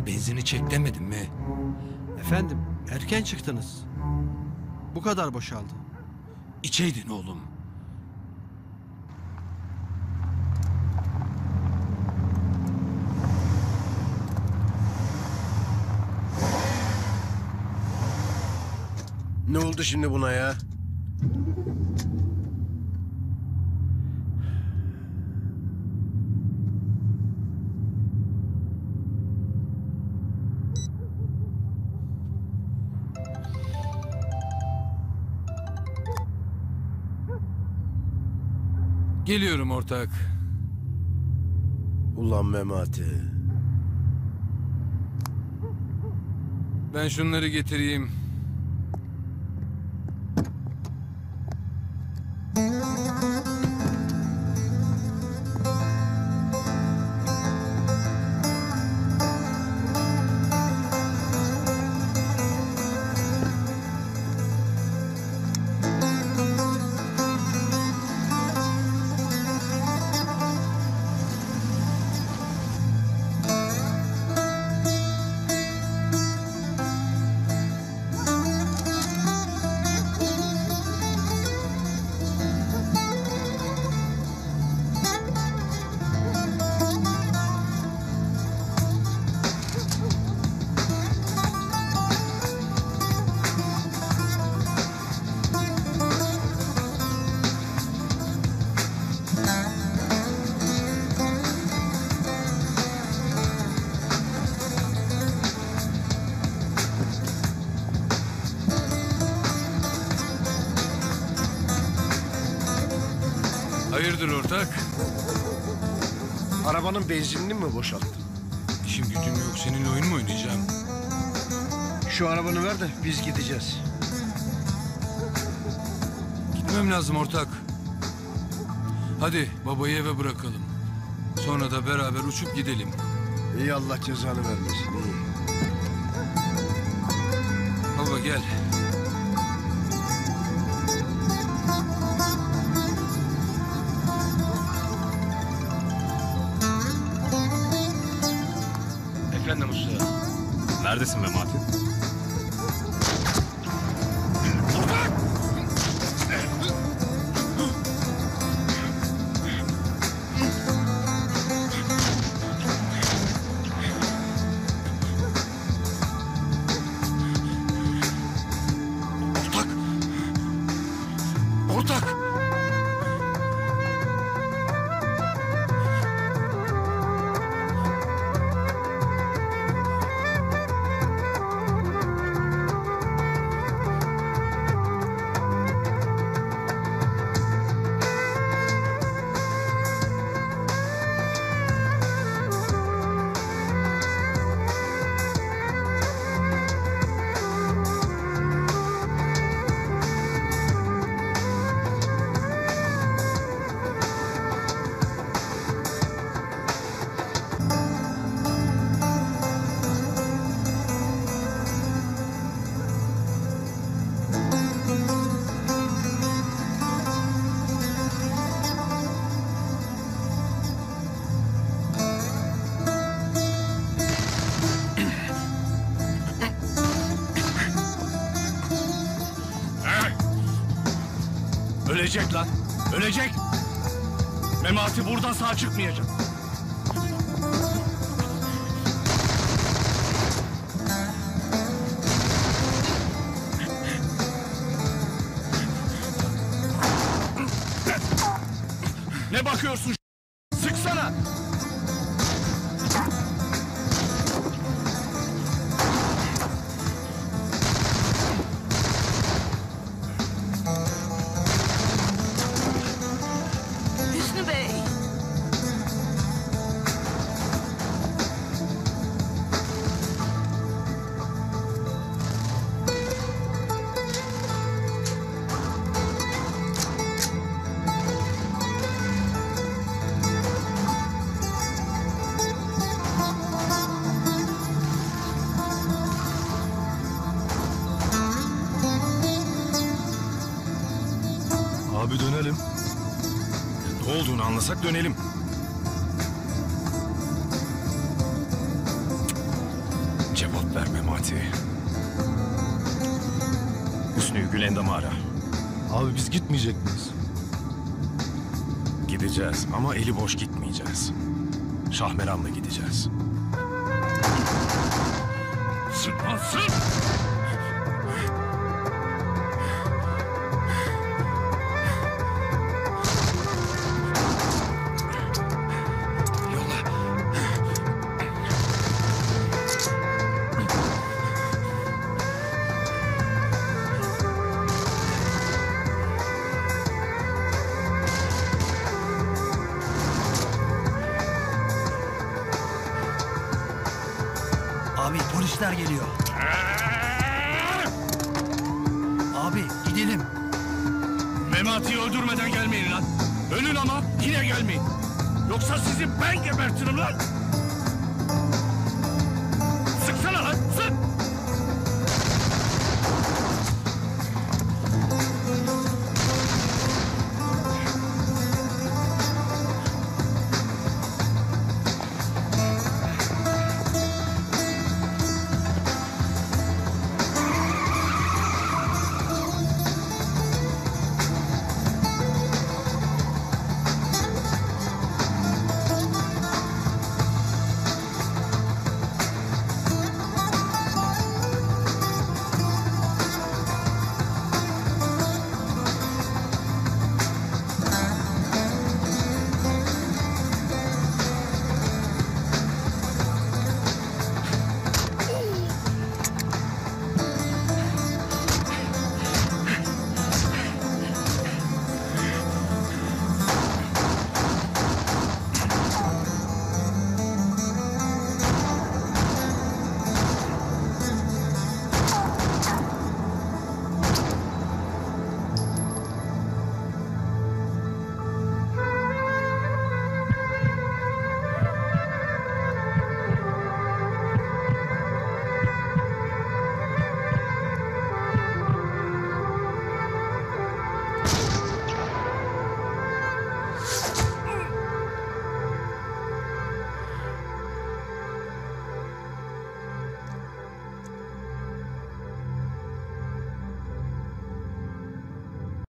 Sana benzini çek demedim mi? Efendim erken çıktınız. Bu kadar boşaldı. İçeydin oğlum. Ne oldu şimdi buna ya? Geliyorum ortak. Ulan Memati. Ben şunları getireyim. Hayırdır ortak? Arabanın benzinini mi boşalttın? İşim gücüm yok. Seninle oyun mu oynayacağım? Şu arabanı ver de biz gideceğiz. Gitmem lazım ortak. Hadi babayı eve bırakalım. Sonra da beraber uçup gidelim. İyi Allah cezanı vermesin. iyi. Baba gel. Neredesin Memati? Ortak. Ölecek lan. Ölecek. Memati buradan sağ çıkmayacak. Ne bakıyorsun? Olduğunu anlasak dönelim. Cevap ver Memati. Hüsnü'yü Gülendam'ı ara. Abi biz gitmeyecek miyiz? Gideceğiz ama eli boş gitmeyeceğiz. Şahmeran'la gideceğiz. Sıkma sık! Abi polisler geliyor. Abi gidelim. Memati'yi öldürmeden gelmeyin lan. Ölün ama yine gelmeyin. Yoksa sizi ben gebertirim lan.